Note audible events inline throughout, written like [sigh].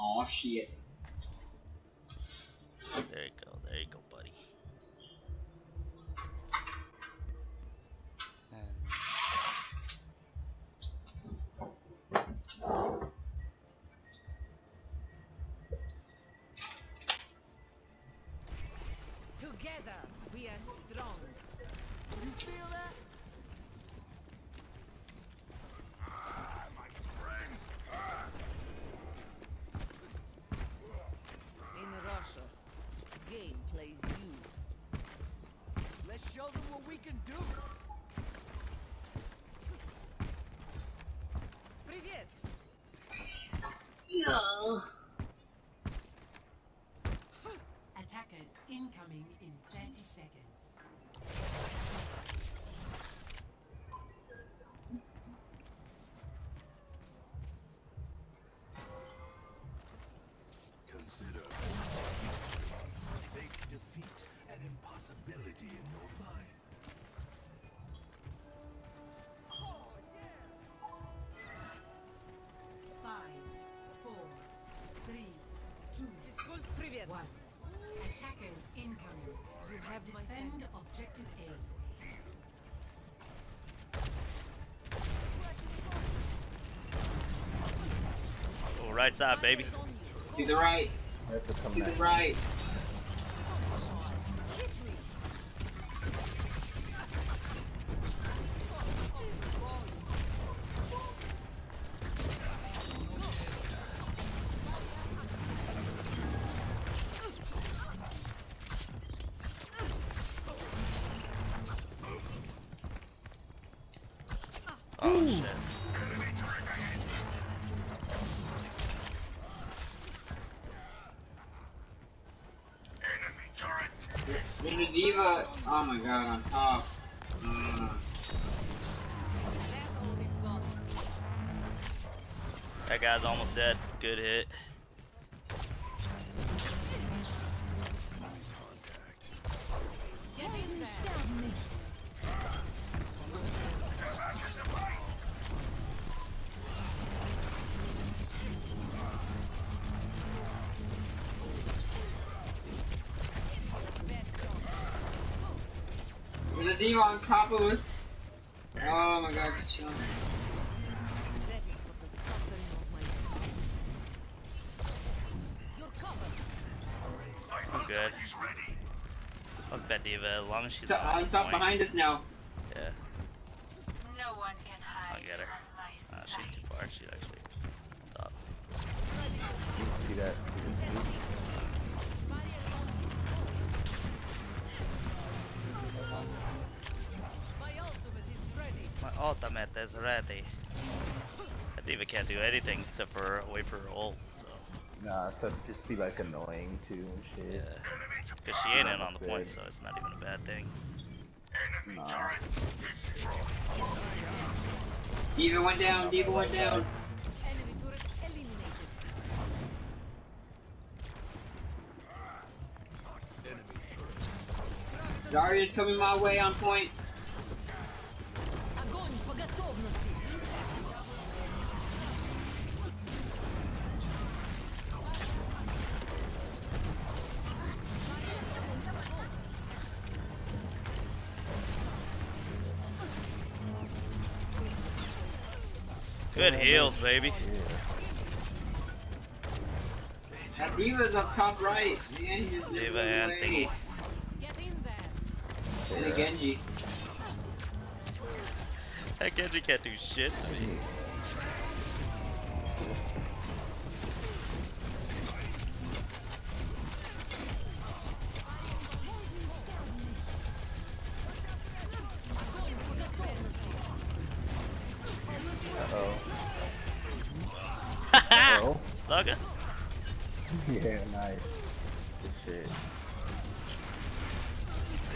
Oh shit. There you go. There you go, buddy. Together, we are strong. You feel that? In Russia, game plays you. Let's show them what we can do. Привет! Yeah. Attackers incoming in 30 seconds. Brilliant. One. Attackers incoming. You have my friend. objective A. Oh, right side, baby. To the right. To the right. Diva. Oh my god, on top. That only fun. That guy's almost dead. Good hit. Diva on top of us. Oh my god, just chilling. That is for the suffering of my time. You're covered. I'm good. Fuck that D.Va, as long as she's To- on on top point. behind us now. Yeah, No one can hide I'll get her. from Uh, she's too far. She's actually on top. See that? Ultimate is ready. I think we can't do anything except for wait for her ult, so Nah, so just be like annoying too and shit. yeah. Cause she ain't in on the point, so it's not even a bad thing. Nah. D.Va went down. D.Va went down. Enemy turret. Darius coming my way on point. Good heals, baby. That D.Va's up top right. Man, he just D.Va and thingy. Get in there. And a Genji. That Genji can't do shit to me. Sucker. [laughs] yeah, nice. Good shit.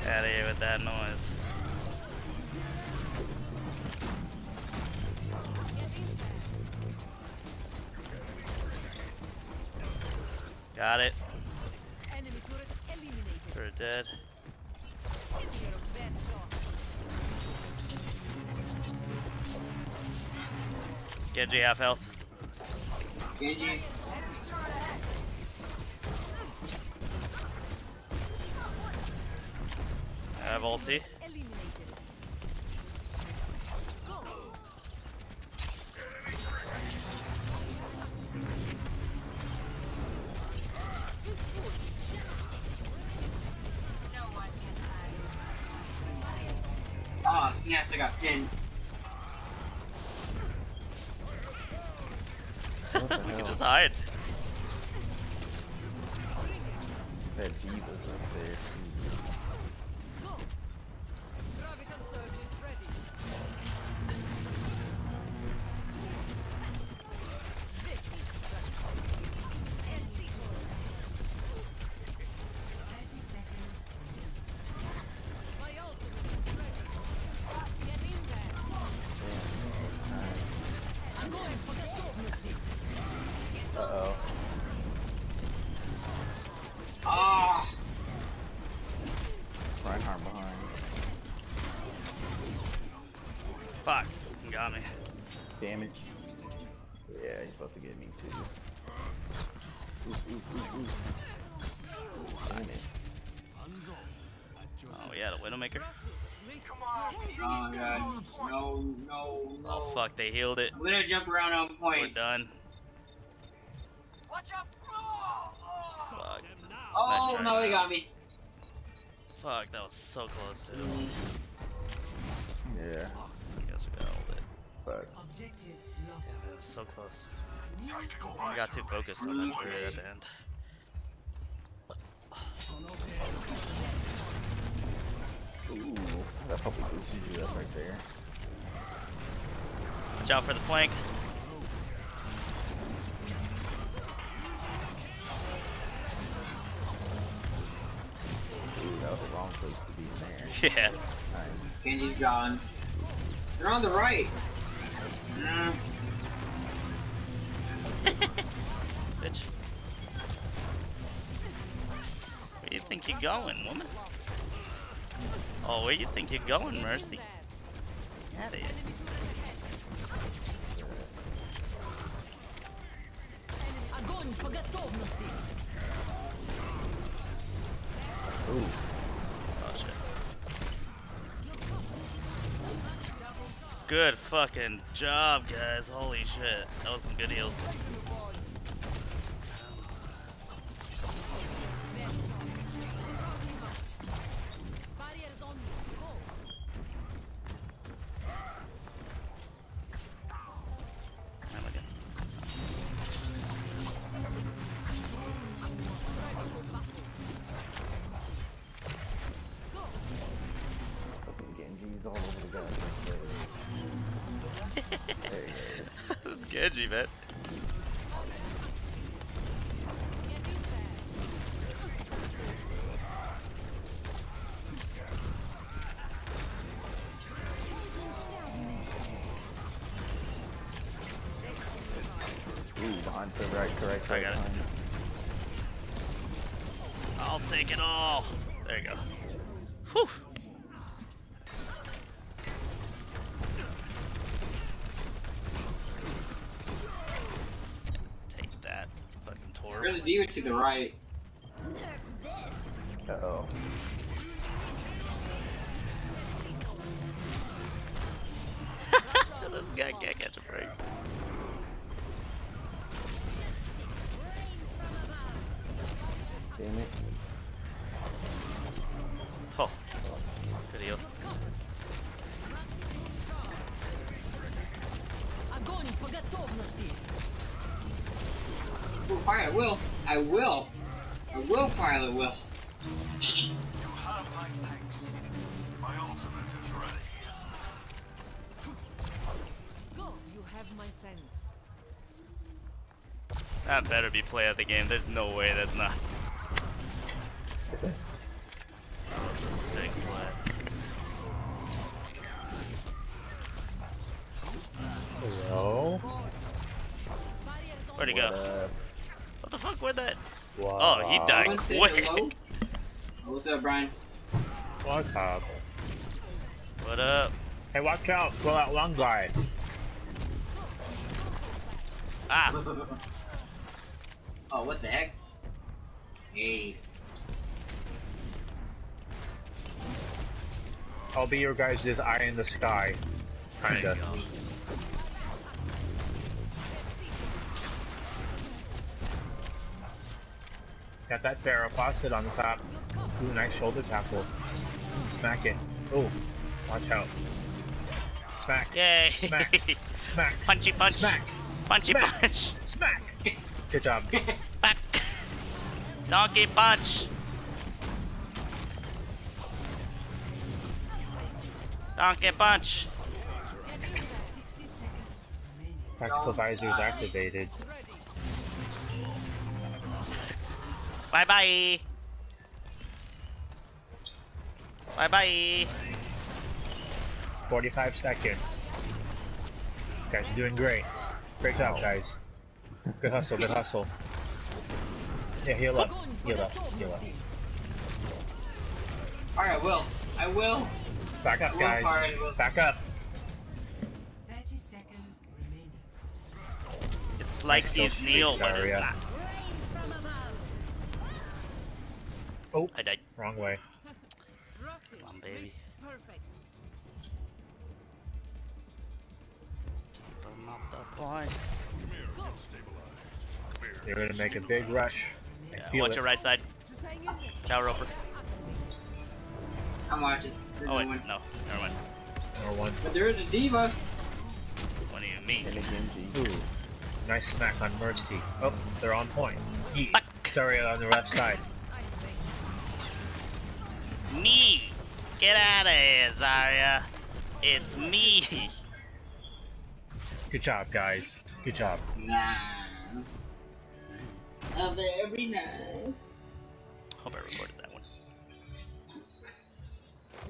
Out of here with that noise. Got it. Enemy. We're dead. Genji half health. Genji. I have ulti. Eliminated. Go. No one can hide. Oh, snaps, I got pinned. We can just hide. That D.Va's up there. Damage. Yeah, he's about to get me too. Ooh, ooh, ooh. Oh, yeah, the Widowmaker. oh my god. No, no, no. Oh, fuck. They healed it. We're gonna jump around on point. We're done. Watch out! Fuck. Oh, Nice no, try. they got me. Fuck. That was so close, too. Mm. Yeah. It. Fuck. Objective lost. It was so close. I got too focused on that turret at the end. Ooh. That probably boosted you up right there. Watch out for the flank. Ooh, that was the wrong place to be in there. [laughs] Yeah. Nice. Genji's gone. They're on the right. [laughs] Bitch. Where you think you're going, woman? Oh, where you think you're going, Mercy? Get out of here. Ooh. Good fucking job, guys. Holy shit. That was some good heals. Fucking all over the goddamn place. There he is. Genji, man. Get in there. Ooh, behind to right, right, I got it. I'll take it all. There you go. Whew. Take that, fucking There's a Taurus. diva to the right. Uh oh. [laughs] this guy can't catch a break. Damn it. Oh, good heal. Огонь по готовности. Ooh, fire, I will. I will. I will fire the will. You have my thanks. My ultimate is ready. Go. You have my thanks. That better be play of the game. There's no way that's not. That was a sick play. Hello? Where'd he What go? Up? What the fuck? Where'd that? Wow. Oh, he died Someone quick. What's up, Brian? What's up? What up? Hey, watch out for that one guy. Ah, [laughs] oh, what the heck? Hey. I'll be your guys' eye in the sky. Kinda. Got that Farrah Fawcett on the top. Ooh, nice shoulder tackle. Smack it. Oh, watch out. Smack. yay! Smack. Smack. [laughs] Punchy punch. Smack. Punchy Smack. punch. Smack. Good job. Back. Donkey punch. Donkey punch. 60 seconds remaining. Tactical visors activated. Bye bye. Bye bye. 45 seconds. Guys, you're doing great. Great job, guys. Good hustle, good hustle. Yeah, heal up. Heal up. Heal up. Alright, I will. I will. Back up, guys. fire we'll- Back up. 30 seconds remaining. It's like he's Neil, but it's not. Oh, I died. wrong way. Practice on, baby. makes perfect. Keep 'em up the boys. They're gonna make a big rush. I Yeah, watch it. your right side. Tower over. in there. Ciao, Roper. I'm watching. They're Oh wait, doing- no, never mind. Or one. But there is a D.Va. What do you mean? And a Genji. Ooh. Nice smack on Mercy. Oh, they're on point. Yee. Fuck. Sorry, on the left side. I think. Me! Get out of here, Zarya! It's me! Good job, guys. Good job. Nice. Uh, very nice. Hope I recorded that one.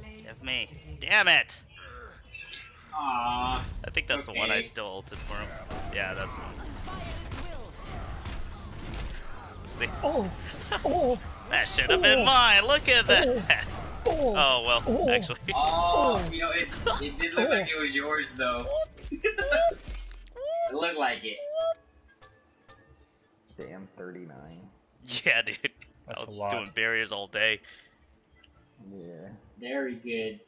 Play Give me. Damn it! Aww. I think that's the one I still ulted for him. Yeah, that's the one. Fire at will. See? Oh! Oh! [laughs] That should have been mine! Look at that! Oh, Oh, well, actually. Oh, you know, it, it did look like it was yours, though. it looked like it. Damn, 39. Yeah, dude. I That's a was lot. doing barriers all day. Yeah. Very good.